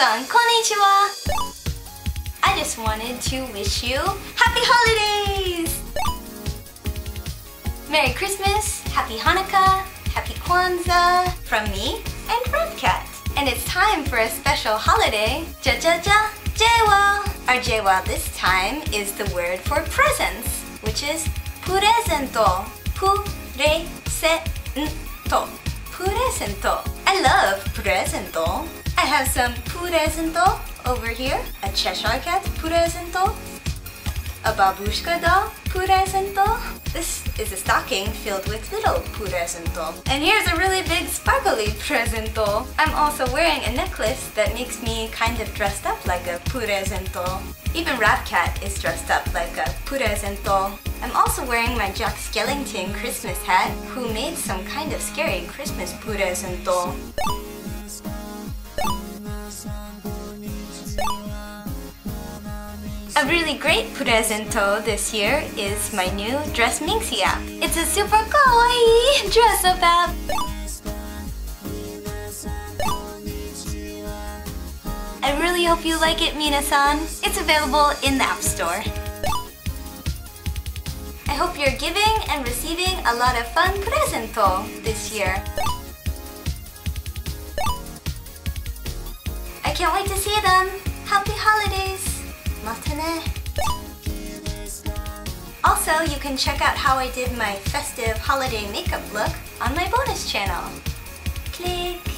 Minasan, konnichiwa! I just wanted to wish you happy holidays! Merry Christmas, Happy Hanukkah, Happy Kwanzaa from me and Cat. And it's time for a special holiday, Ja Ja Ja Jewa. Our Jewa this time is the word for presents, which is presento. Pu-re-se-n-to. Presento. I love presento. I have some presento over here, a Cheshire cat presento, a babushka doll presento. This is a stocking filled with little presento. And here's a really big sparkly presento. I'm also wearing a necklace that makes me kind of dressed up like a presento. Even Cat is dressed up like a presento. I'm also wearing my Jack Skellington Christmas hat, who made some kind of scary Christmas presento. A really great presento this year is my new Dress Minxie app. It's a super kawaii dress up app. I really hope you like it, Minasan. It's available in the App Store. I hope you're giving and receiving a lot of fun presento this year. I can't wait to see them. Happy holidays! Also, you can check out how I did my festive holiday makeup look on my bonus channel. Click!